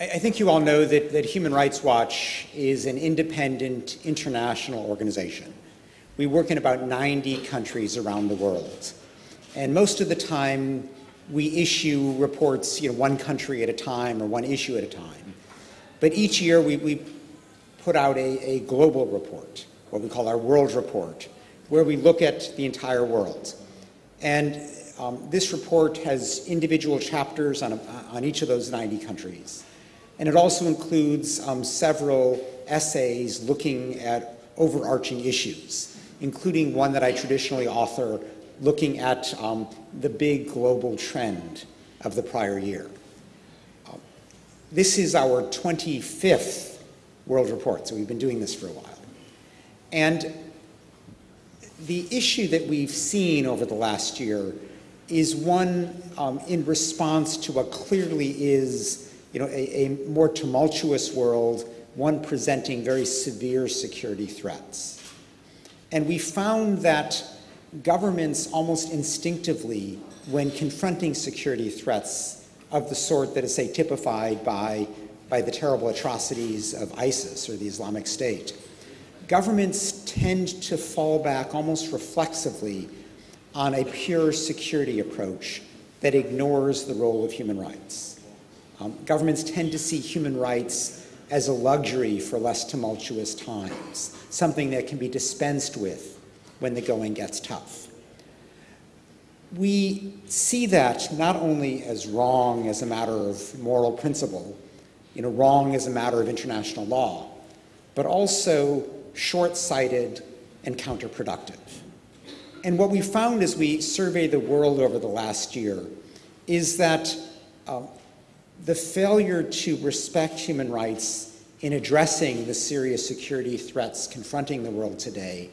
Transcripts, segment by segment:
I think you all know that, that Human Rights Watch is an independent international organization. We work in about 90 countries around the world. And most of the time, we issue reports, you know, one country at a time or one issue at a time. But each year, we, we put out a, a global report, what we call our World Report, where we look at the entire world. And um, this report has individual chapters on, a, on each of those 90 countries. And it also includes um, several essays looking at overarching issues, including one that I traditionally author looking at um, the big global trend of the prior year. Um, this is our 25th World Report, so we've been doing this for a while. And the issue that we've seen over the last year is one um, in response to what clearly is you know, a, a more tumultuous world, one presenting very severe security threats. And we found that governments almost instinctively, when confronting security threats of the sort that is, say, typified by, by the terrible atrocities of ISIS or the Islamic State, governments tend to fall back almost reflexively on a pure security approach that ignores the role of human rights. Um, governments tend to see human rights as a luxury for less tumultuous times, something that can be dispensed with when the going gets tough. We see that not only as wrong as a matter of moral principle, you know, wrong as a matter of international law, but also short sighted and counterproductive. And what we found as we surveyed the world over the last year is that uh, the failure to respect human rights in addressing the serious security threats confronting the world today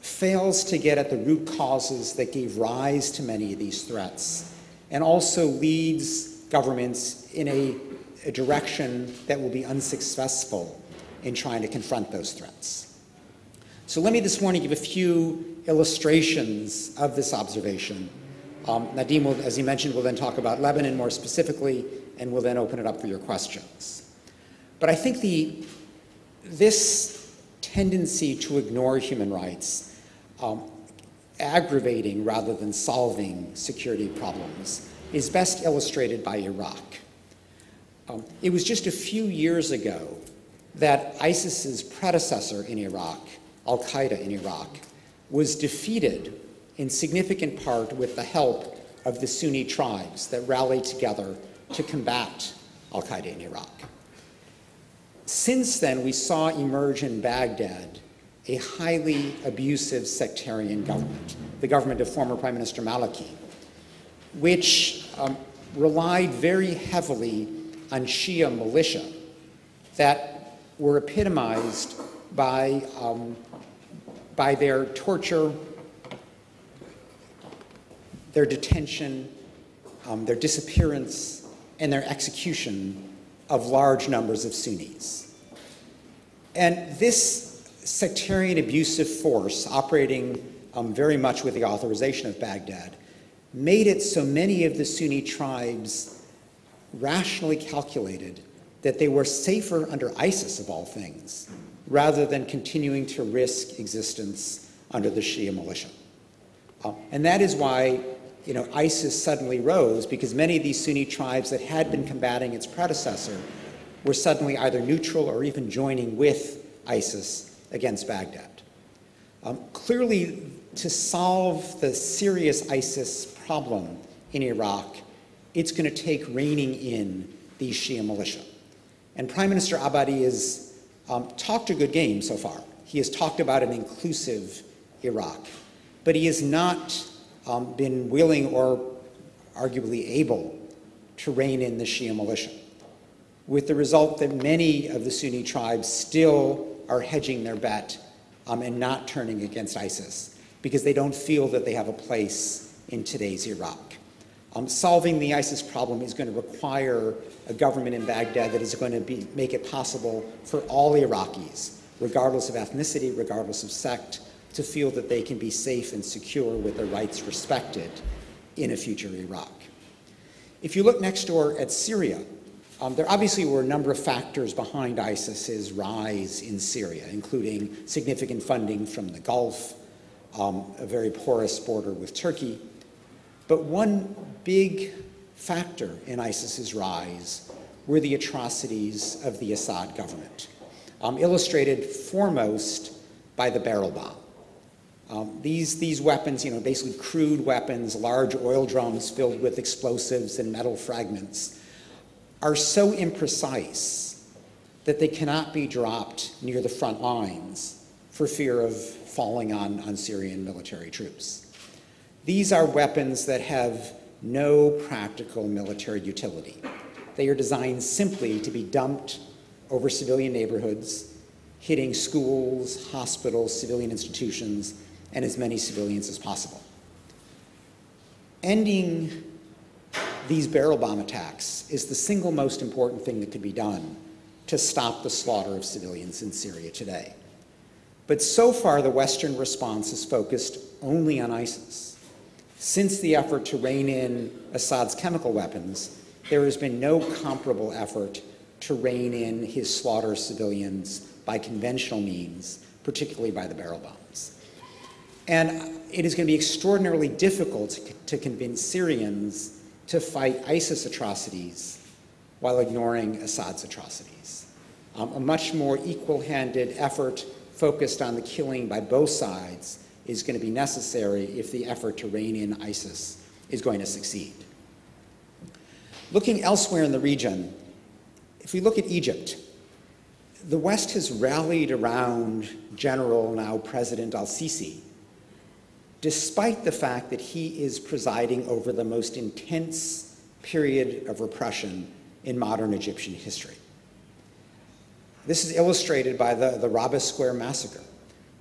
fails to get at the root causes that gave rise to many of these threats and also leads governments in a, a direction that will be unsuccessful in trying to confront those threats. So let me this morning give a few illustrations of this observation. Um, Nadim, will, as he mentioned, will then talk about Lebanon more specifically, and we'll then open it up for your questions. But I think the, this tendency to ignore human rights, um, aggravating rather than solving security problems, is best illustrated by Iraq. Um, it was just a few years ago that ISIS's predecessor in Iraq, Al Qaeda in Iraq, was defeated in significant part with the help of the Sunni tribes that rallied together to combat Al Qaeda in Iraq. Since then, we saw emerge in Baghdad a highly abusive sectarian government, the government of former Prime Minister Maliki, which um, relied very heavily on Shia militia that were epitomized by um, by their torture, their detention, um, their disappearance, and their execution of large numbers of Sunnis. And this sectarian abusive force, operating um, very much with the authorization of Baghdad, made it so many of the Sunni tribes rationally calculated that they were safer under ISIS, of all things, rather than continuing to risk existence under the Shia militia. Uh, and that is why you know, ISIS suddenly rose because many of these Sunni tribes that had been combating its predecessor were suddenly either neutral or even joining with ISIS against Baghdad. Um, clearly, to solve the serious ISIS problem in Iraq, it's going to take reining in these Shia militia. And Prime Minister Abadi has um, talked a good game so far. He has talked about an inclusive Iraq, but he has not um, been willing or arguably able to rein in the Shia militia, with the result that many of the Sunni tribes still are hedging their bet um, and not turning against ISIS because they don't feel that they have a place in today's Iraq. Um, solving the ISIS problem is going to require a government in Baghdad that is going to be, make it possible for all Iraqis, regardless of ethnicity, regardless of sect, to feel that they can be safe and secure with their rights respected in a future Iraq. If you look next door at Syria, Um, there obviously were a number of factors behind ISIS's rise in Syria, including significant funding from the Gulf, um, a very porous border with Turkey. But one big factor in ISIS's rise were the atrocities of the Assad government, um, illustrated foremost by the barrel bomb. Um, these, these weapons, you know, basically crude weapons, large oil drums filled with explosives and metal fragments, are so imprecise that they cannot be dropped near the front lines for fear of falling on, on Syrian military troops. These are weapons that have no practical military utility. They are designed simply to be dumped over civilian neighborhoods, hitting schools, hospitals, civilian institutions, and as many civilians as possible. Ending these barrel bomb attacks is the single most important thing that could be done to stop the slaughter of civilians in Syria today. But so far, the Western response is focused only on ISIS. Since the effort to rein in Assad's chemical weapons, there has been no comparable effort to rein in his slaughter of civilians by conventional means, particularly by the barrel bombs. And it is going to be extraordinarily difficult to convince Syrians to fight ISIS atrocities while ignoring Assad's atrocities. Um, a much more equal handed effort focused on the killing by both sides is going to be necessary if the effort to rein in ISIS is going to succeed. Looking elsewhere in the region, if we look at Egypt, the West has rallied around General, now President al Sisi, despite the fact that he is presiding over the most intense period of repression in modern Egyptian history. This is illustrated by the, the Square massacre,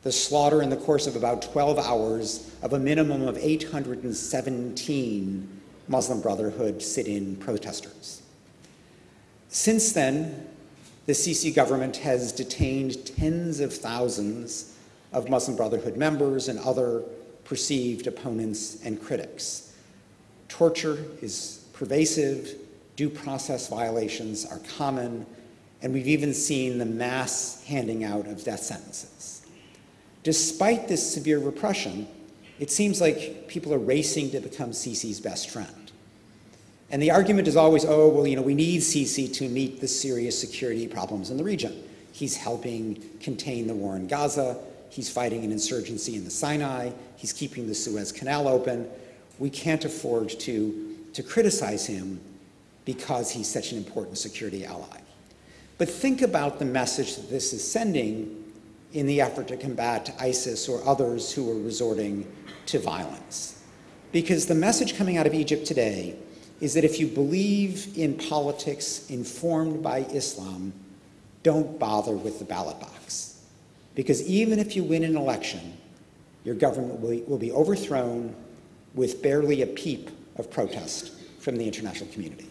the slaughter in the course of about 12 hours of a minimum of 817 Muslim Brotherhood sit in protesters. Since then, the Sisi government has detained tens of thousands of Muslim Brotherhood members and other perceived opponents and critics. Torture is pervasive, due process violations are common, and we've even seen the mass handing out of death sentences. Despite this severe repression, it seems like people are racing to become Sisi's best friend. And the argument is always, oh, well, you know, we need Sisi to meet the serious security problems in the region. He's helping contain the war in Gaza. He's fighting an insurgency in the Sinai. He's keeping the Suez Canal open. We can't afford to, to criticize him because he's such an important security ally. But think about the message that this is sending in the effort to combat ISIS or others who are resorting to violence. Because the message coming out of Egypt today is that if you believe in politics informed by Islam, don't bother with the ballot box. Because even if you win an election, your government will, will be overthrown with barely a peep of protest from the international community.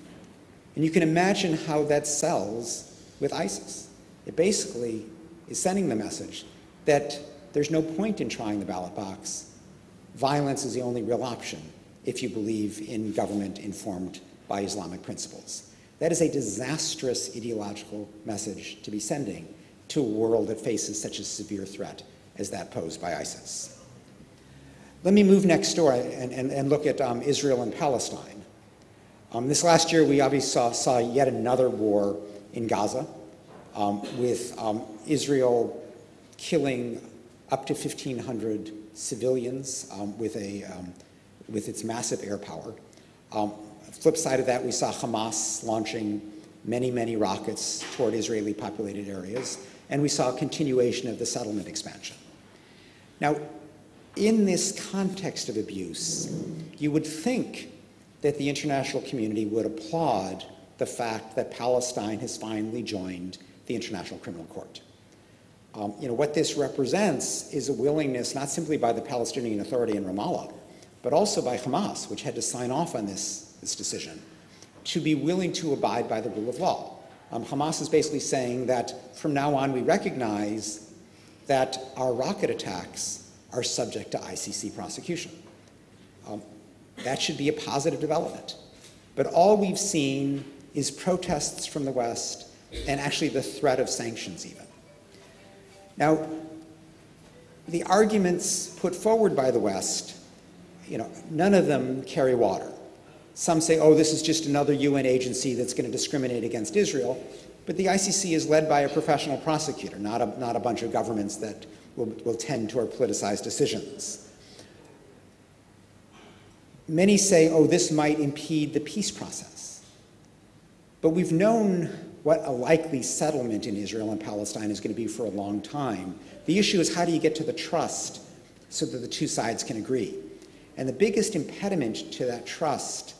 And you can imagine how that sells with ISIS. It basically is sending the message that there's no point in trying the ballot box. Violence is the only real option if you believe in government informed by Islamic principles. That is a disastrous ideological message to be sending to a world that faces such a severe threat as that posed by ISIS. Let me move next door and, and, and look at um, Israel and Palestine. Um, this last year, we obviously saw, saw, yet another war in Gaza, um, with um, Israel killing up to 1,500 civilians um, with, a, um, with its massive air power. flip side of that, we saw Hamas launching many, many rockets toward Israeli populated areas and we saw a continuation of the settlement expansion. Now, in this context of abuse, you would think that the international community would applaud the fact that Palestine has finally joined the International Criminal Court. Um, you know, what this represents is a willingness not simply by the Palestinian Authority in Ramallah, but also by Hamas, which had to sign off on this, this decision, to be willing to abide by the rule of law. Um, Hamas is basically saying that from now on we recognize that our rocket attacks are subject to ICC prosecution. Um, that should be a positive development. But all we've seen is protests from the West and actually the threat of sanctions, even. Now, the arguments put forward by the West, you know, none of them carry water. Some say, oh, this is just another UN agency that's going to discriminate against Israel. But the ICC is led by a professional prosecutor, not a, not a bunch of governments that will, will tend toward politicized decisions. Many say, oh, this might impede the peace process. But we've known what a likely settlement in Israel and Palestine is going to be for a long time. The issue is how do you get to the trust so that the two sides can agree? And the biggest impediment to that trust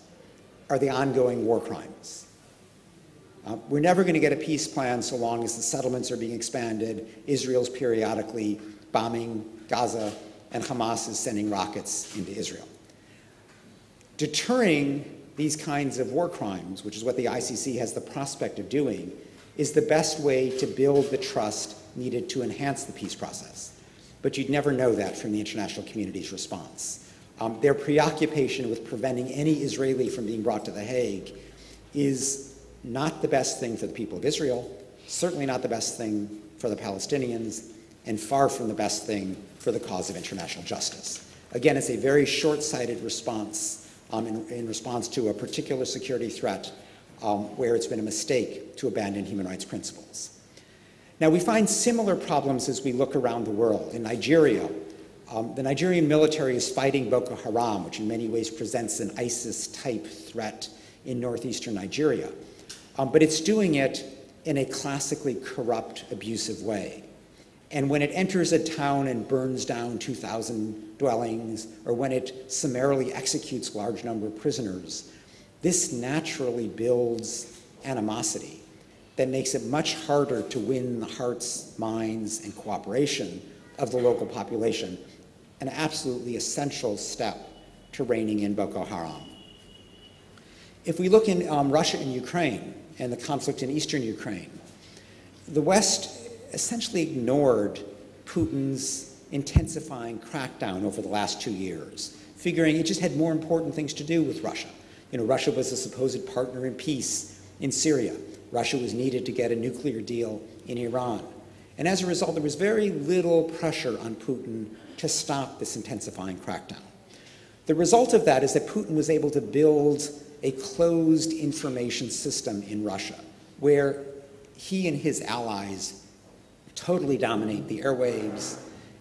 are the ongoing war crimes. Uh, we're never going to get a peace plan so long as the settlements are being expanded, Israel's periodically bombing Gaza, and Hamas is sending rockets into Israel. Deterring these kinds of war crimes, which is what the ICC has the prospect of doing, is the best way to build the trust needed to enhance the peace process. But you'd never know that from the international community's response. Um, their preoccupation with preventing any Israeli from being brought to The Hague is not the best thing for the people of Israel, certainly not the best thing for the Palestinians, and far from the best thing for the cause of international justice. Again, it's a very short sighted response um, in, in, response to a particular security threat um, where it's been a mistake to abandon human rights principles. Now, we find similar problems as we look around the world. In Nigeria, um, the Nigerian military is fighting Boko Haram, which in many ways presents an ISIS type threat in northeastern Nigeria. Um, but it's doing it in a classically corrupt, abusive way. And when it enters a town and burns down 2,000 dwellings, or when it summarily executes large number of prisoners, this naturally builds animosity that makes it much harder to win the hearts, minds, and cooperation of the local population, an absolutely essential step to reining in Boko Haram. If we look in um, Russia and Ukraine and the conflict in eastern Ukraine, the West essentially ignored Putin's intensifying crackdown over the last two years, figuring it just had more important things to do with Russia. You know, Russia was a supposed partner in peace in Syria. Russia was needed to get a nuclear deal in Iran. And as a result, there was very little pressure on Putin to stop this intensifying crackdown. The result of that is that Putin was able to build a closed information system in Russia where he and his allies totally dominate the airwaves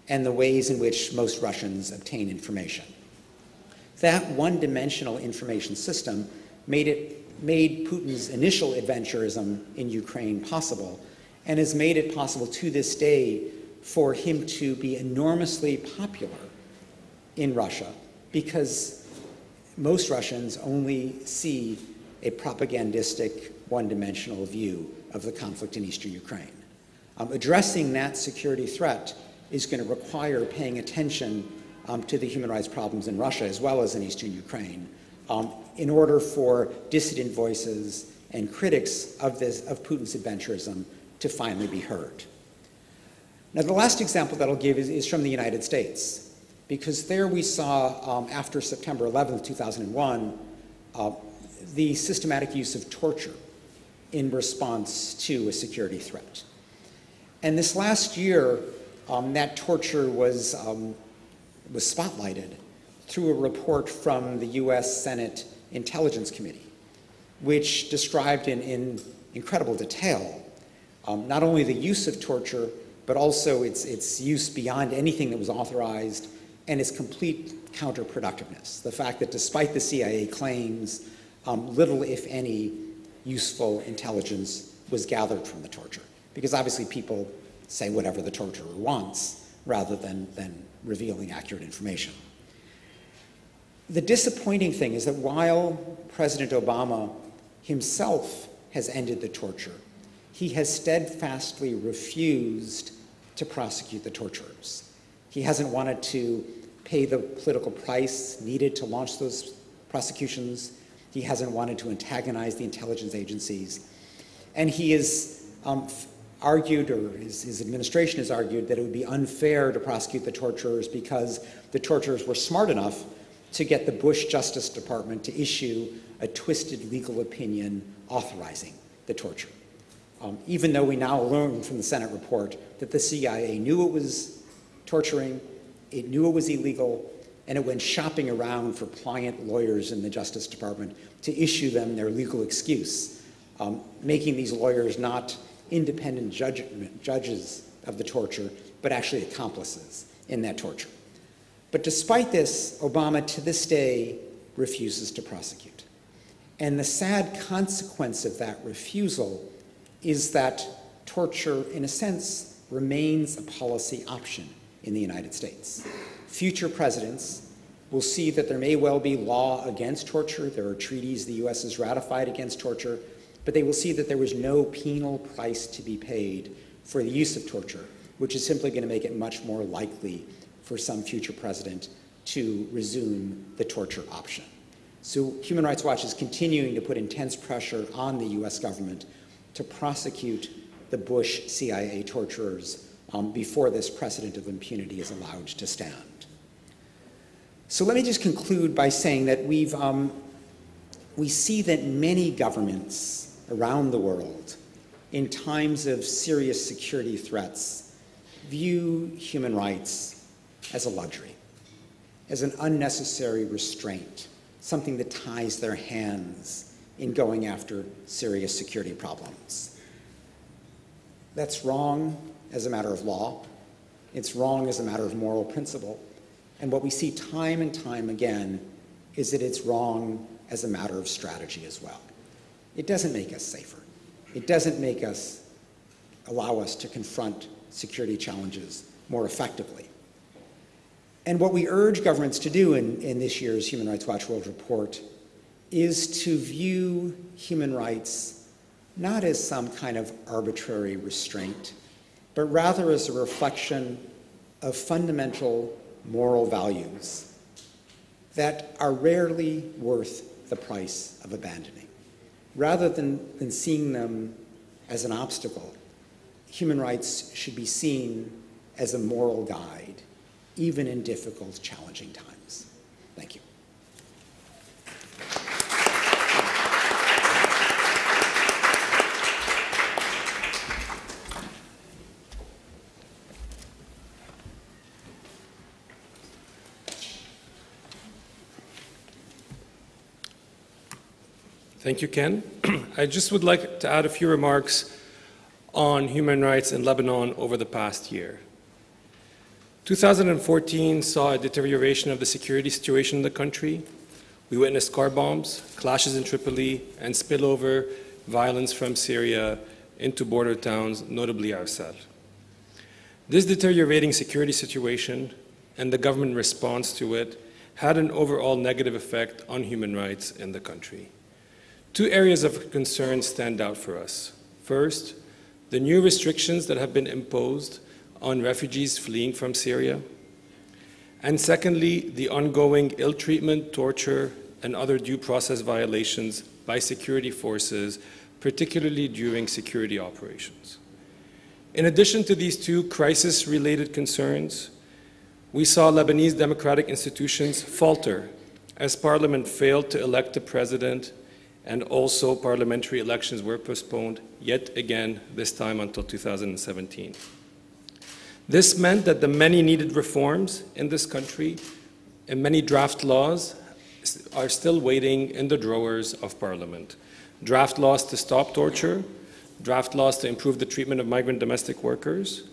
and the ways in which most Russians obtain information. That one dimensional information system made, it, made Putin's initial adventurism in Ukraine possible and has made it possible to this day for him to be enormously popular in Russia because most Russians only see a propagandistic, one dimensional view of the conflict in eastern Ukraine. Um, addressing that security threat is going to require paying attention um, to the human rights problems in Russia as well as in eastern Ukraine um, in order for dissident voices and critics of, this, of Putin's adventurism to finally be heard. Now, the last example that I'll give is, is from the United States, because there we saw, um, after September 11th, 2001, uh, the systematic use of torture in response to a security threat. And this last year, um, that torture was, um, was spotlighted through a report from the US Senate Intelligence Committee, which described in, in incredible detail um, not only the use of torture, but also its, its use beyond anything that was authorized and its complete counterproductiveness. The fact that despite the CIA claims, um, little, if any, useful intelligence was gathered from the torture because obviously people say whatever the torturer wants rather than, than revealing accurate information. The disappointing thing is that while President Obama himself has ended the torture, he has steadfastly refused to prosecute the torturers. He hasn't wanted to pay the political price needed to launch those prosecutions. He hasn't wanted to antagonize the intelligence agencies. And he has um, argued, or his, his, administration has argued, that it would be unfair to prosecute the torturers because the torturers were smart enough to get the Bush Justice Department to issue a twisted legal opinion authorizing the torture. Um, even though we now learn from the Senate report that the CIA knew it was torturing, it knew it was illegal, and it went shopping around for pliant lawyers in the Justice Department to issue them their legal excuse, um, making these lawyers not independent judges of the torture, but actually accomplices in that torture. But despite this, Obama to this day refuses to prosecute. And the sad consequence of that refusal is that torture, in a sense, remains a policy option in the United States. Future presidents will see that there may well be law against torture. There are treaties the U.S. has ratified against torture, but they will see that there was no penal price to be paid for the use of torture, which is simply going to make it much more likely for some future president to resume the torture option. So Human Rights Watch is continuing to put intense pressure on the U.S. government to prosecute the Bush CIA torturers um, before this precedent of impunity is allowed to stand. So let me just conclude by saying that we've, um, we see that many governments around the world, in times of serious security threats, view human rights as a luxury, as an unnecessary restraint, something that ties their hands in going after serious security problems. That's wrong as a matter of law. It's wrong as a matter of moral principle. And what we see time and time again is that it's wrong as a matter of strategy as well. It doesn't make us safer. It doesn't make us allow us to confront security challenges more effectively. And what we urge governments to do in, in this year's Human Rights Watch World Report is to view human rights not as some kind of arbitrary restraint, but rather as a reflection of fundamental moral values that are rarely worth the price of abandoning. Rather than, than seeing them as an obstacle, human rights should be seen as a moral guide, even in difficult, challenging times. Thank you. Thank you, Ken. I just would like to add a few remarks on human rights in Lebanon over the past year. 2014 saw a deterioration of the security situation in the country. We witnessed car bombs, clashes in Tripoli, and spillover violence from Syria into border towns, notably Arsal. This deteriorating security situation and the government response to it had an overall negative effect on human rights in the country. Two areas of concern stand out for us. First, the new restrictions that have been imposed on refugees fleeing from Syria. And secondly, the ongoing ill treatment, torture, and other due process violations by security forces, particularly during security operations. In addition to these two crisis related concerns, we saw Lebanese democratic institutions falter as parliament failed to elect a president and also parliamentary elections were postponed yet again, this time until 2017. This meant that the many needed reforms in this country and many draft laws are still waiting in the drawers of Parliament. Draft laws to stop torture, draft laws to improve the treatment of migrant domestic workers,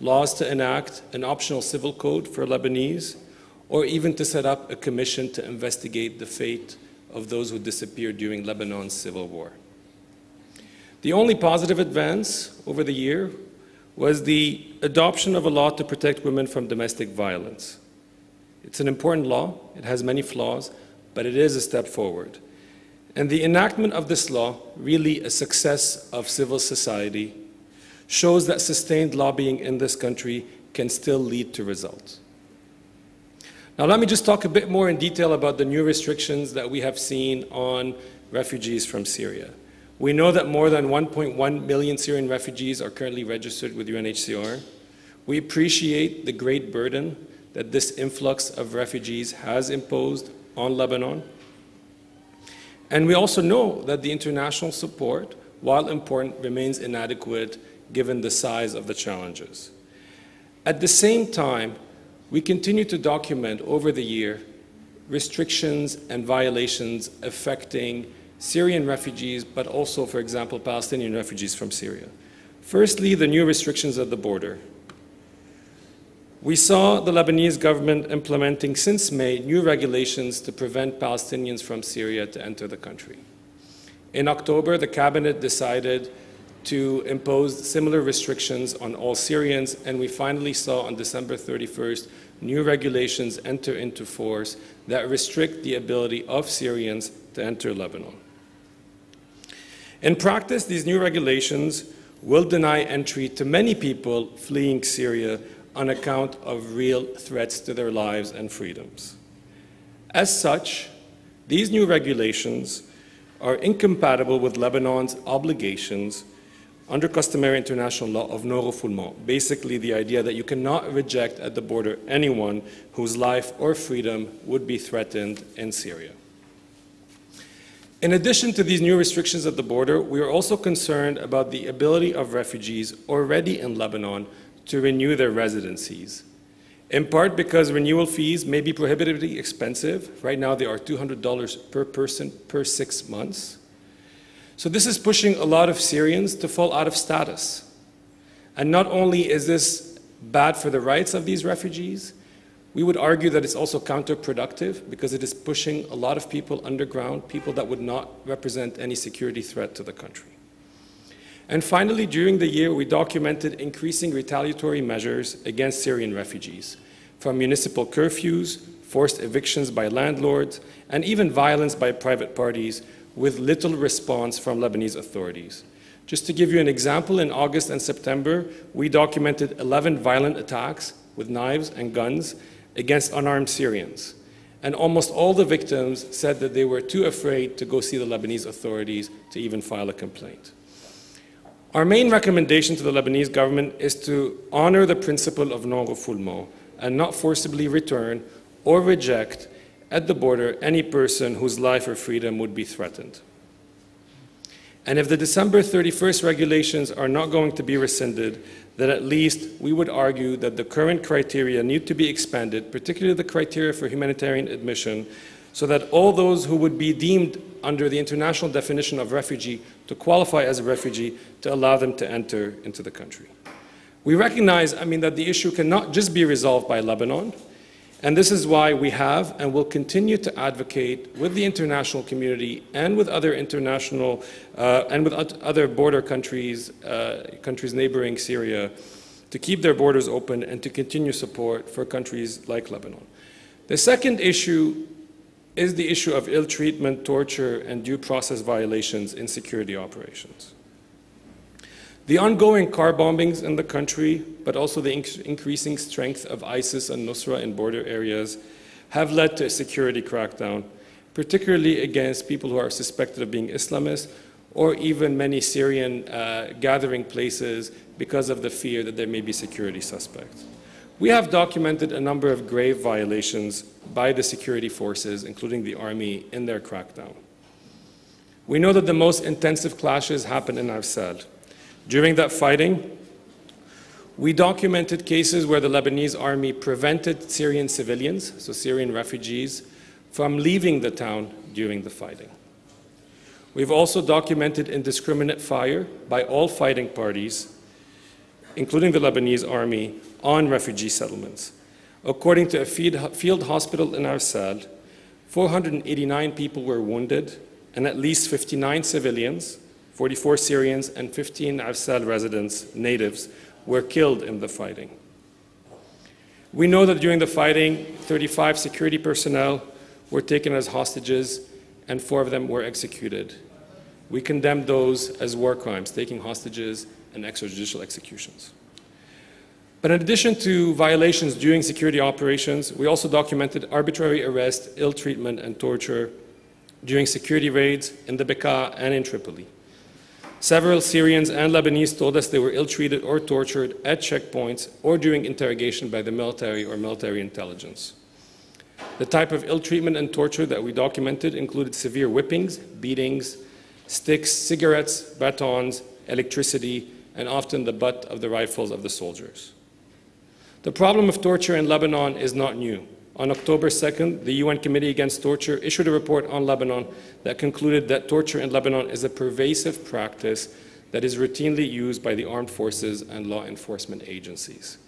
laws to enact an optional civil code for Lebanese, or even to set up a commission to investigate the fate of those who disappeared during Lebanon's civil war. The only positive advance over the year was the adoption of a law to protect women from domestic violence. It's an important law, it has many flaws, but it is a step forward. And the enactment of this law, really a success of civil society, shows that sustained lobbying in this country can still lead to results. Now, let me just talk a bit more in detail about the new restrictions that we have seen on refugees from Syria. We know that more than 1.1 million Syrian refugees are currently registered with UNHCR. We appreciate the great burden that this influx of refugees has imposed on Lebanon. And we also know that the international support, while important, remains inadequate given the size of the challenges. At the same time, we continue to document over the year restrictions and violations affecting Syrian refugees, but also, for example, Palestinian refugees from Syria. Firstly, the new restrictions at the border. We saw the Lebanese government implementing since May new regulations to prevent Palestinians from Syria to enter the country. In October, the cabinet decided to impose similar restrictions on all Syrians, and we finally saw on December 31st new regulations enter into force that restrict the ability of Syrians to enter Lebanon. In practice, these new regulations will deny entry to many people fleeing Syria on account of real threats to their lives and freedoms. As such, these new regulations are incompatible with Lebanon's obligations under customary international law of non-refoulement, basically the idea that you cannot reject at the border anyone whose life or freedom would be threatened in Syria. In addition to these new restrictions at the border, we are also concerned about the ability of refugees already in Lebanon to renew their residencies, in part because renewal fees may be prohibitively expensive. Right now, they are $200 per person per six months. So this is pushing a lot of Syrians to fall out of status. And not only is this bad for the rights of these refugees, we would argue that it's also counterproductive because it is pushing a lot of people underground, people that would not represent any security threat to the country. And finally, during the year, we documented increasing retaliatory measures against Syrian refugees, from municipal curfews, forced evictions by landlords, and even violence by private parties, with little response from Lebanese authorities. Just to give you an example, in August and September, we documented 11 violent attacks with knives and guns against unarmed Syrians. And almost all the victims said that they were too afraid to go see the Lebanese authorities to even file a complaint. Our main recommendation to the Lebanese government is to honor the principle of non-refoulement and not forcibly return or reject at the border any person whose life or freedom would be threatened. And if the December 31st regulations are not going to be rescinded, then at least we would argue that the current criteria need to be expanded, particularly the criteria for humanitarian admission, so that all those who would be deemed under the international definition of refugee to qualify as a refugee to allow them to enter into the country. We recognize, I mean, that the issue cannot just be resolved by Lebanon, and this is why we have and will continue to advocate with the international community and with other international uh, and with other border countries, uh, countries neighboring Syria, to keep their borders open and to continue support for countries like Lebanon. The second issue is the issue of ill treatment, torture, and due process violations in security operations. The ongoing car bombings in the country, but also the inc increasing strength of ISIS and Nusra in border areas, have led to a security crackdown, particularly against people who are suspected of being Islamists or even many Syrian uh, gathering places because of the fear that there may be security suspects. We have documented a number of grave violations by the security forces, including the army, in their crackdown. We know that the most intensive clashes happen in Arsal, during that fighting, we documented cases where the Lebanese army prevented Syrian civilians, so Syrian refugees, from leaving the town during the fighting. We've also documented indiscriminate fire by all fighting parties, including the Lebanese army, on refugee settlements. According to a field hospital in Arsal, 489 people were wounded and at least 59 civilians, 44 Syrians and 15 Arsal residents, natives, were killed in the fighting. We know that during the fighting, 35 security personnel were taken as hostages and four of them were executed. We condemn those as war crimes, taking hostages and extrajudicial executions. But in addition to violations during security operations, we also documented arbitrary arrest, ill treatment, and torture during security raids in the Bekaa and in Tripoli. Several Syrians and Lebanese told us they were ill treated or tortured at checkpoints or during interrogation by the military or military intelligence. The type of ill treatment and torture that we documented included severe whippings, beatings, sticks, cigarettes, batons, electricity, and often the butt of the rifles of the soldiers. The problem of torture in Lebanon is not new. On October 2nd, the UN Committee Against Torture issued a report on Lebanon that concluded that torture in Lebanon is a pervasive practice that is routinely used by the armed forces and law enforcement agencies.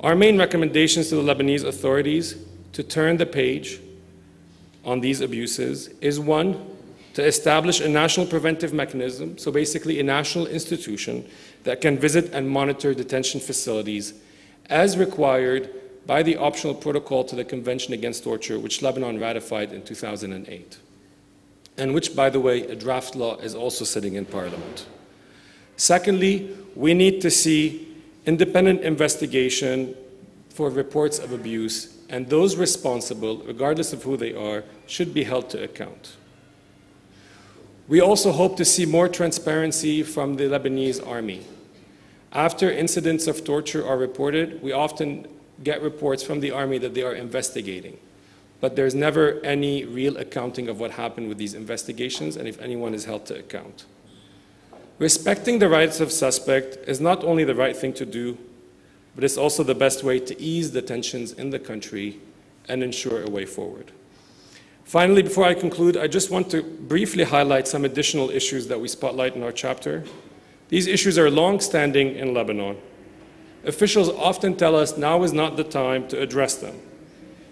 Our main recommendations to the Lebanese authorities to turn the page on these abuses is one, to establish a national preventive mechanism, so basically a national institution that can visit and monitor detention facilities as required by the optional protocol to the Convention Against Torture, which Lebanon ratified in 2008, and which, by the way, a draft law is also sitting in Parliament. Secondly, we need to see independent investigation for reports of abuse, and those responsible, regardless of who they are, should be held to account. We also hope to see more transparency from the Lebanese army. After incidents of torture are reported, we often get reports from the army that they are investigating. But there's never any real accounting of what happened with these investigations and if anyone is held to account. Respecting the rights of suspect is not only the right thing to do, but it's also the best way to ease the tensions in the country and ensure a way forward. Finally, before I conclude, I just want to briefly highlight some additional issues that we spotlight in our chapter. These issues are long-standing in Lebanon. Officials often tell us now is not the time to address them.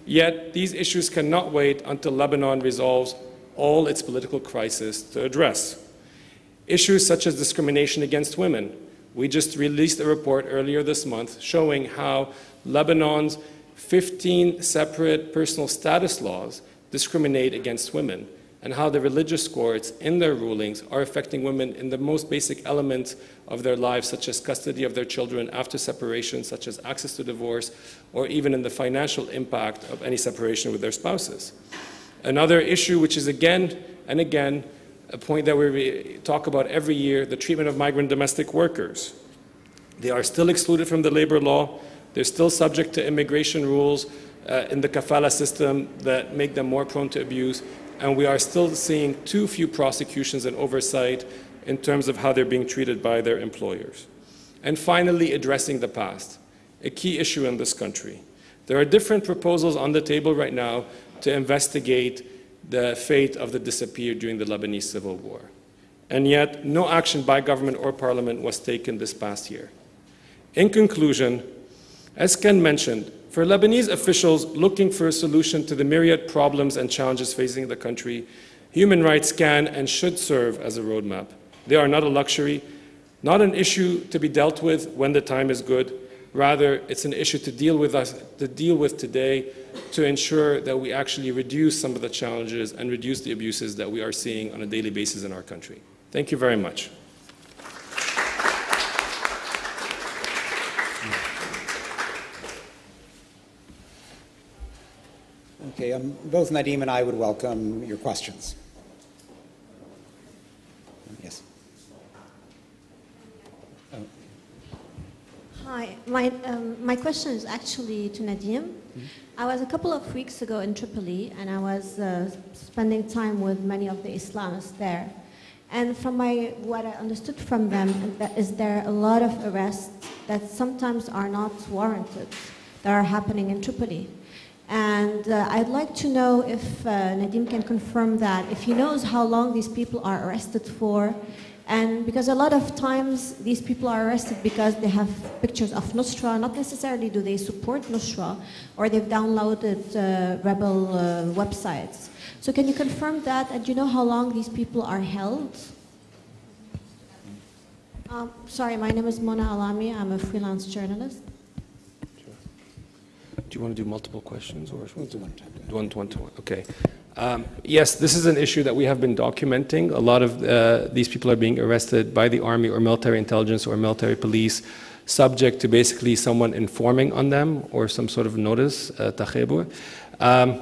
Yet, these issues cannot wait until Lebanon resolves all its political crises to address. Issues such as discrimination against women. We just released a report earlier this month showing how Lebanon's 15 separate personal status laws discriminate against women and how the religious courts, in their rulings, are affecting women in the most basic elements of their lives, such as custody of their children after separation, such as access to divorce, or even in the financial impact of any separation with their spouses. Another issue, which is again and again a point that we talk about every year, the treatment of migrant domestic workers. They are still excluded from the labor law. They're still subject to immigration rules uh, in the kafala system that make them more prone to abuse. And we are still seeing too few prosecutions and oversight in terms of how they're being treated by their employers. And finally, addressing the past, a key issue in this country. There are different proposals on the table right now to investigate the fate of the disappeared during the Lebanese civil war. And yet, no action by government or parliament was taken this past year. In conclusion, as Ken mentioned, for Lebanese officials looking for a solution to the myriad problems and challenges facing the country, human rights can and should serve as a roadmap. They are not a luxury, not an issue to be dealt with when the time is good. Rather, it's an issue to deal with us, to deal with today to ensure that we actually reduce some of the challenges and reduce the abuses that we are seeing on a daily basis in our country. Thank you very much. Okay, um, both Nadim and I would welcome your questions. Yes. Hi, my, um, my question is actually to Nadim. I was a couple of weeks ago in Tripoli and I was uh, spending time with many of the Islamists there. And from my, what I understood from them that is there a lot of arrests that sometimes are not warranted that are happening in Tripoli. And uh, I'd like to know if uh, Nadim can confirm that, if he knows how long these people are arrested for, and because a lot of times these people are arrested because they have pictures of Nusra, not necessarily do they support Nusra, or they've downloaded uh, rebel uh, websites. So can you confirm that, and do you know how long these people are held? Um, sorry, my name is Mona Alami. I'm a freelance journalist. Do you want to do multiple questions or We'll do one time. one to one to one? Okay. Um, yes, this is an issue that we have been documenting. A lot of uh, these people are being arrested by the army or military intelligence or military police, subject to basically someone informing on them or some sort of notice, uh. Um,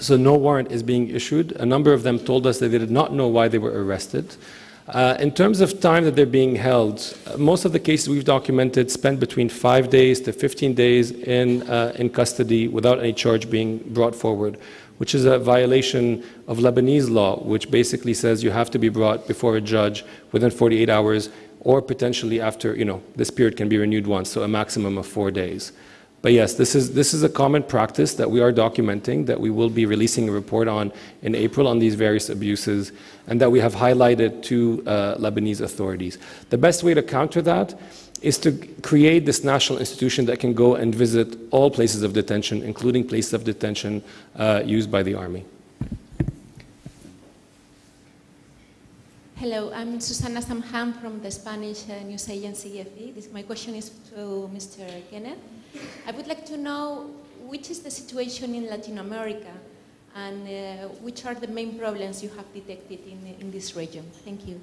so no warrant is being issued. A number of them told us that they did not know why they were arrested. Uh, in terms of time that they're being held, uh, most of the cases we've documented spent between five days to 15 days in, uh, in custody without any charge being brought forward, which is a violation of Lebanese law, which basically says you have to be brought before a judge within 48 hours or potentially after, you know, this period can be renewed once, so a maximum of four days. But yes, this is, this is a common practice that we are documenting, that we will be releasing a report on in April on these various abuses, and that we have highlighted to uh, Lebanese authorities. The best way to counter that is to create this national institution that can go and visit all places of detention, including places of detention uh, used by the army. Hello, I'm Susana Samham from the Spanish uh, news agency EFE. My question is to Mr. Kenneth. I would like to know which is the situation in Latin America and uh, which are the main problems you have detected in, in this region. Thank you.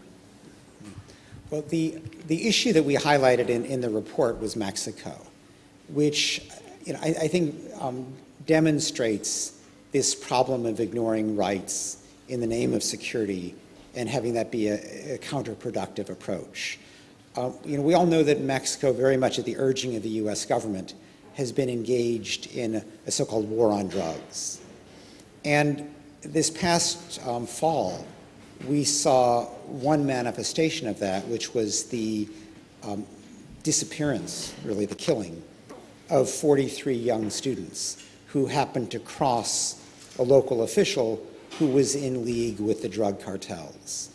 Well, the, the issue that we highlighted in, in the report was Mexico, which you know, I, I think um, demonstrates this problem of ignoring rights in the name of security and having that be a, a counterproductive approach. Uh, you know, we all know that Mexico, very much at the urging of the U.S. government, has been engaged in a, so-called war on drugs. And this past um, fall, we saw one manifestation of that, which was the um, disappearance, really the killing, of 43 young students who happened to cross a local official who was in league with the drug cartels.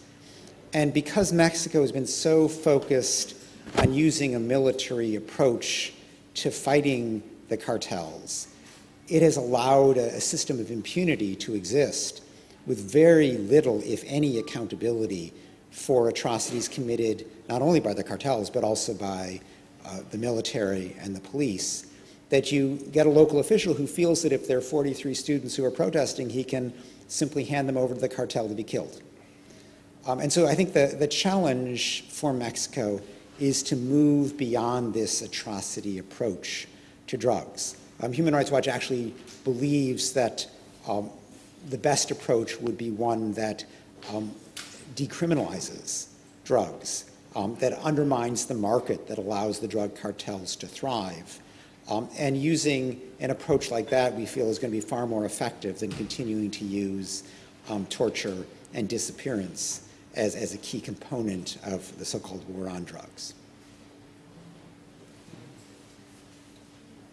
And because Mexico has been so focused on using a military approach to fighting the cartels, it has allowed a, system of impunity to exist with very little, if any, accountability for atrocities committed not only by the cartels but also by uh, the military and the police. That you get a local official who feels that if there are 43 students who are protesting, he can simply hand them over to the cartel to be killed. Um, and so I think the, the challenge for Mexico is to move beyond this atrocity approach to drugs. Um, Human Rights Watch actually believes that um, the best approach would be one that um, decriminalizes drugs, um, that undermines the market that allows the drug cartels to thrive. Um, and using an approach like that, we feel is going to be far more effective than continuing to use torture and disappearance as, as a key component of the so-called war on drugs.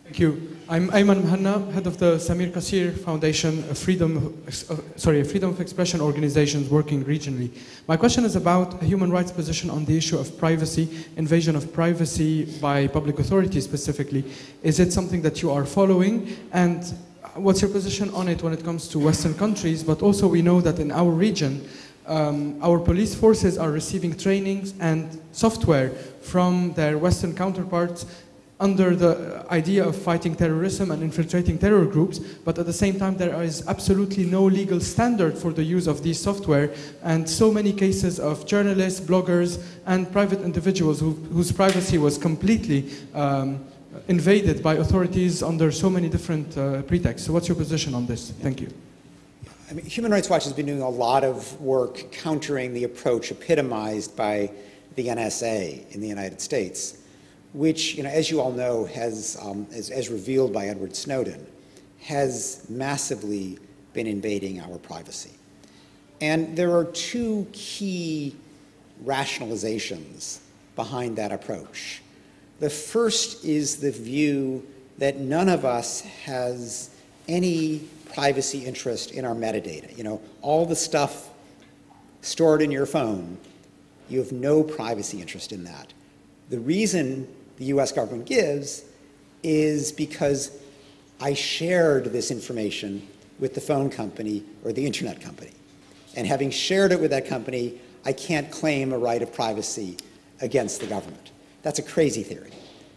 Thank you. I'm Ayman Mhanna, head of the Samir Kassir Foundation, a freedom, uh, sorry, a freedom of expression organizations working regionally. My question is about a human rights position on the issue of privacy, invasion of privacy by public authorities specifically. Is it something that you are following? And what's your position on it when it comes to Western countries? But also we know that in our region, um, our police forces are receiving trainings and software from their Western counterparts under the idea of fighting terrorism and infiltrating terror groups, but at the same time there is absolutely no legal standard for the use of these software, and so many cases of journalists, bloggers, and private individuals who, whose privacy was completely um, invaded by authorities under so many different uh, pretexts. So what's your position on this? Thank you. I mean, Human Rights Watch has been doing a lot of work countering the approach epitomized by the NSA in the United States which, you know, as you all know, has, um, as, as revealed by Edward Snowden, has massively been invading our privacy. And there are two key rationalizations behind that approach. The first is the view that none of us has any privacy interest in our metadata. You know, all the stuff stored in your phone, you have no privacy interest in that. The reason the US government gives is because I shared this information with the phone company or the internet company. And having shared it with that company, I can't claim a right of privacy against the government. That's a crazy theory.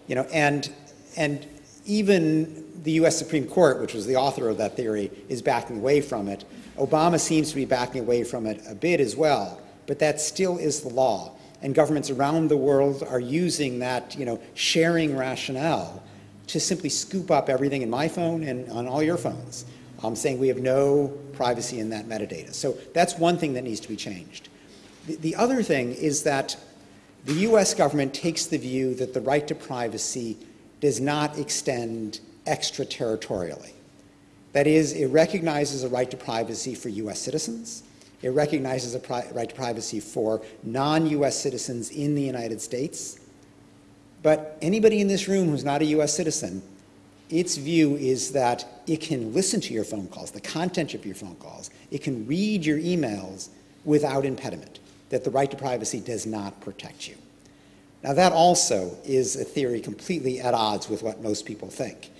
You know, and, and even the US Supreme Court, which was the author of that theory, is backing away from it. Obama seems to be backing away from it a bit as well, but that still is the law and governments around the world are using that, you know, sharing rationale to simply scoop up everything in my phone and on all your phones, um, saying we have no privacy in that metadata. So that's one thing that needs to be changed. The, the other thing is that the US government takes the view that the right to privacy does not extend extraterritorially. That is, it recognizes a right to privacy for US citizens. It recognizes a right to privacy for non US citizens in the United States. But anybody in this room who's not a US citizen, its view is that it can listen to your phone calls, the content of your phone calls, it can read your emails without impediment, that the right to privacy does not protect you. Now, that also is a theory completely at odds with what most people think.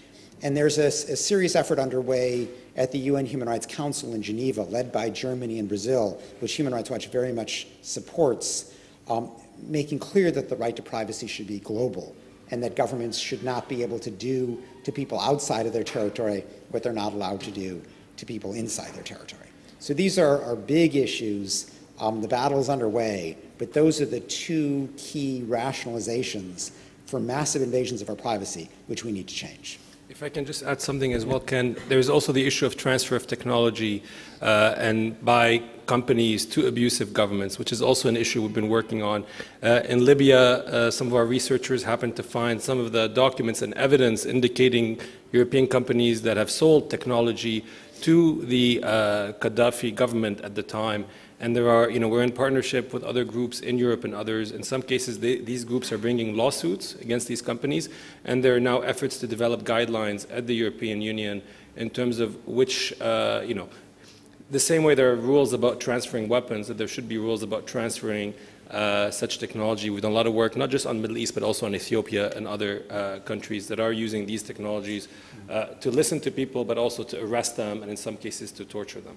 And there's a, a, serious effort underway at the UN Human Rights Council in Geneva, led by Germany and Brazil, which Human Rights Watch very much supports, um, making clear that the right to privacy should be global and that governments should not be able to do to people outside of their territory what they're not allowed to do to people inside their territory. So these are, are big issues. Um, the battle is underway, but those are the two key rationalizations for massive invasions of our privacy, which we need to change. If I can just add something as well, Ken, there's also the issue of transfer of technology uh, and by companies to abusive governments, which is also an issue we've been working on. Uh, in Libya, uh, some of our researchers happened to find some of the documents and evidence indicating European companies that have sold technology to the uh, Gaddafi government at the time. And there are, you know, we're in partnership with other groups in Europe and others. In some cases, they, these groups are bringing lawsuits against these companies, and there are now efforts to develop guidelines at the European Union in terms of which, uh, you know, the same way there are rules about transferring weapons, that there should be rules about transferring uh, such technology. We've done a lot of work, not just on Middle East, but also on Ethiopia and other uh, countries that are using these technologies uh, to listen to people, but also to arrest them, and in some cases to torture them.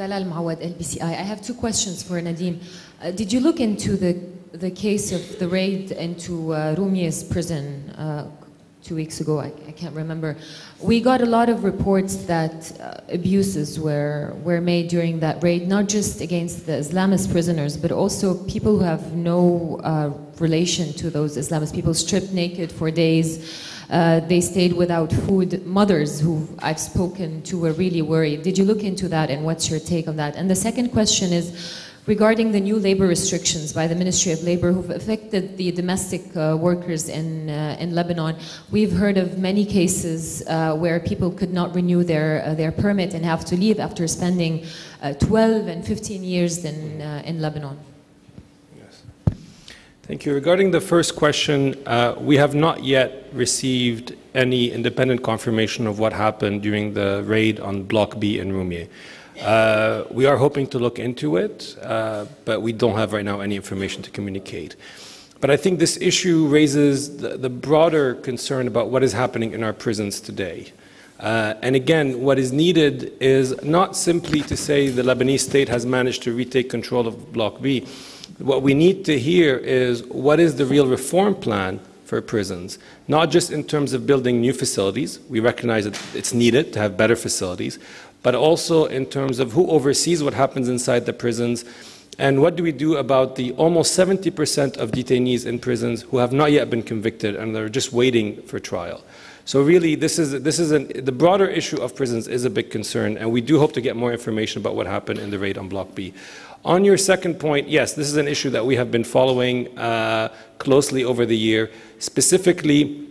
Dalal Mawad, LBCI. I have two questions for Nadim. Uh, did you look into the, the case of the raid into uh, Rumiyeh prison uh, two weeks ago? I, I, can't remember. We got a lot of reports that uh, abuses were, were made during that raid, not just against the Islamist prisoners, but also people who have no uh, relation to those Islamist people stripped naked for days. Uh, they stayed without food. Mothers who I've spoken to were really worried. Did you look into that and what's your take on that? And the second question is regarding the new labor restrictions by the Ministry of Labor who've affected the domestic uh, workers in, uh, in Lebanon. We've heard of many cases uh, where people could not renew their, uh, their permit and have to leave after spending uh, 12 and 15 years in, in Lebanon. Thank you. Regarding the first question, uh, we have not yet received any independent confirmation of what happened during the raid on Block B in Rumiyeh. Uh, we are hoping to look into it, uh, but we don't have right now any information to communicate. But I think this issue raises the, broader concern about what is happening in our prisons today. And again, what is needed is not simply to say the Lebanese state has managed to retake control of Block B, what we need to hear is what is the real reform plan for prisons, not just in terms of building new facilities. We recognize that it's needed to have better facilities, but also in terms of who oversees what happens inside the prisons and what do we do about the almost 70% of detainees in prisons who have not yet been convicted and they're just waiting for trial. So really, this is, this is an, the broader issue of prisons is a big concern, and we do hope to get more information about what happened in the raid on Block B. On your second point, yes, this is an issue that we have been following uh, closely over the year. Specifically,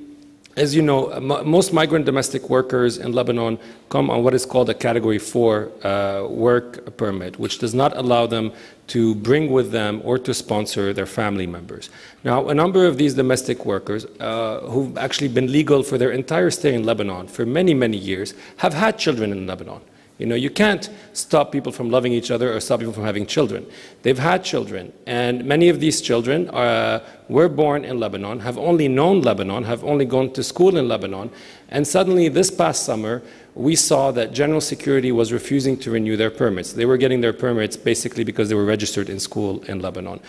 as you know, most migrant domestic workers in Lebanon come on what is called a Category 4 uh, work permit, which does not allow them to bring with them or to sponsor their family members. Now, a number of these domestic workers uh, who've actually been legal for their entire stay in Lebanon for many, many years have had children in Lebanon. You know, you can't stop people from loving each other or stop people from having children. They've had children, and many of these children uh, were born in Lebanon, have only known Lebanon, have only gone to school in Lebanon, and suddenly this past summer, we saw that General Security was refusing to renew their permits. They were getting their permits basically because they were registered in school in Lebanon.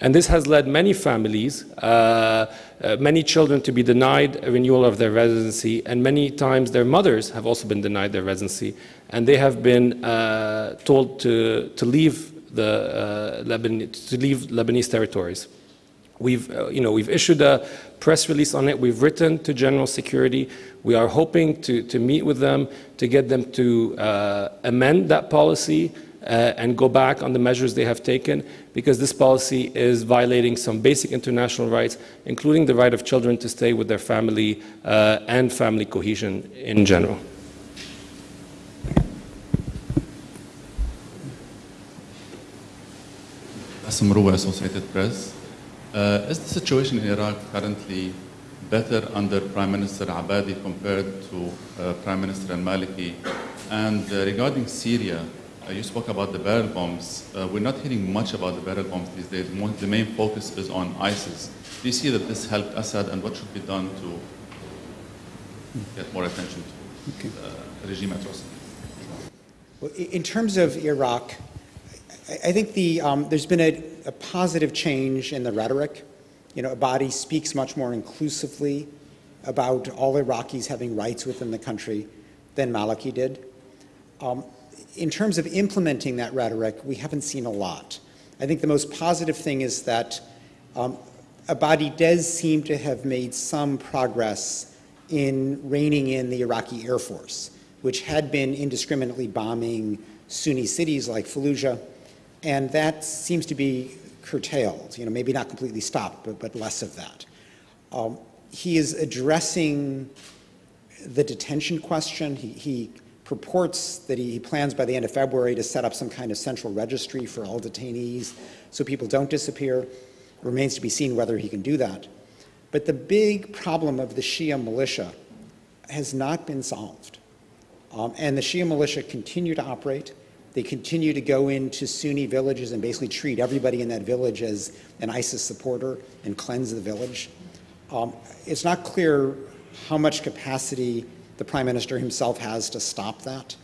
And this has led many families, uh, uh, many children to be denied a renewal of their residency, and many times their mothers have also been denied their residency, and they have been uh, told to, to leave the uh, Leban- to leave Lebanese territories. We've, uh, you know, we've issued a press release on it. We've written to General Security. We are hoping to, to meet with them to get them to uh, amend that policy and go back on the measures they have taken because this policy is violating some basic international rights, including the right of children to stay with their family uh, and family cohesion in general. Associated Press. Uh, is the situation in Iraq currently better under Prime Minister Abadi compared to uh, Prime Minister al-Maliki? And uh, regarding Syria, uh, you spoke about the barrel bombs. Uh, we're not hearing much about the barrel bombs these days. The main focus is on ISIS. Do you see that this helped Assad, and what should be done to get more attention to uh, regime atrocities? Well, In terms of Iraq, I I think the, um, there's been a, a positive change in the rhetoric. You know, Abadi speaks much more inclusively about all Iraqis having rights within the country than Maliki did. Um, in terms of implementing that rhetoric, we haven't seen a lot. I think the most positive thing is that um, Abadi does seem to have made some progress in reining in the Iraqi Air Force, which had been indiscriminately bombing Sunni cities like Fallujah, and that seems to be curtailed. You know, maybe not completely stopped, but, but less of that. Um, he is addressing the detention question. He, he purports that he plans by the end of February to set up some kind of central registry for all detainees so people don't disappear. It Remains to be seen whether he can do that. But the big problem of the Shia militia has not been solved. Um, and the Shia militia continue to operate. They continue to go into Sunni villages and basically treat everybody in that village as an ISIS supporter and cleanse the village. Um, it's not clear how much capacity the prime minister himself has to stop that,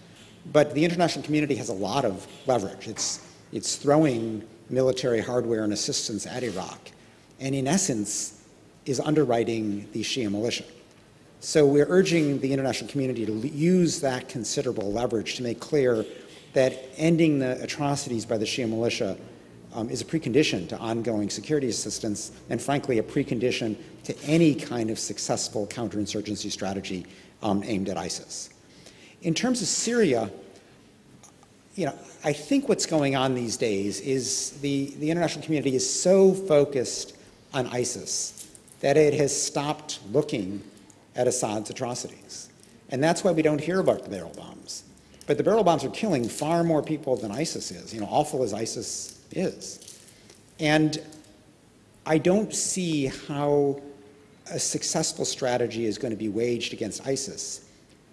but the international community has a lot of leverage. It's, it's throwing military hardware and assistance at Iraq, and in essence, is underwriting the Shia militia. So we're urging the international community to use that considerable leverage to make clear that ending the atrocities by the Shia militia um, is a precondition to ongoing security assistance, and frankly, a precondition to any kind of successful counterinsurgency strategy um, aimed at ISIS. In terms of Syria, you know, I think what's going on these days is the, the international community is so focused on ISIS that it has stopped looking at Assad's atrocities. And that's why we don't hear about the barrel bombs. But the barrel bombs are killing far more people than ISIS is, you know, awful as ISIS is. And I don't see how a successful strategy is going to be waged against ISIS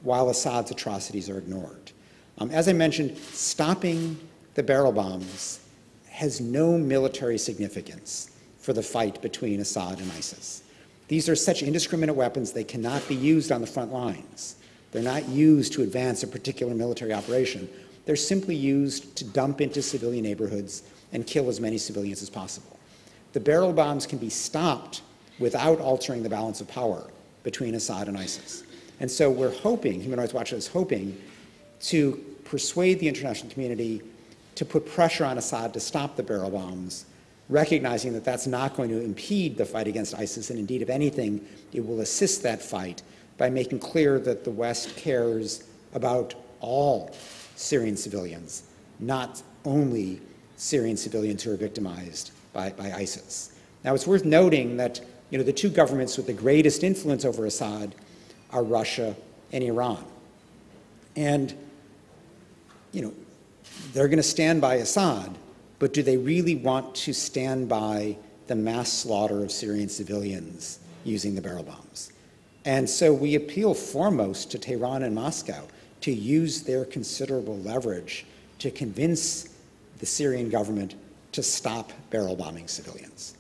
while Assad's atrocities are ignored. Um, as I mentioned, stopping the barrel bombs has no military significance for the fight between Assad and ISIS. These are such indiscriminate weapons, they cannot be used on the front lines. They're not used to advance a particular military operation. They're simply used to dump into civilian neighborhoods and kill as many civilians as possible. The barrel bombs can be stopped without altering the balance of power between Assad and ISIS. And so we're hoping, Human Rights Watch is hoping, to persuade the international community to put pressure on Assad to stop the barrel bombs, recognizing that that's not going to impede the fight against ISIS, and indeed, if anything, it will assist that fight by making clear that the West cares about all Syrian civilians, not only Syrian civilians who are victimized by, by ISIS. Now, it's worth noting that you know, the two governments with the greatest influence over Assad are Russia and Iran. And you know, they're going to stand by Assad, but do they really want to stand by the mass slaughter of Syrian civilians using the barrel bombs? And so we appeal foremost to Tehran and Moscow to use their considerable leverage to convince the Syrian government to stop barrel bombing civilians.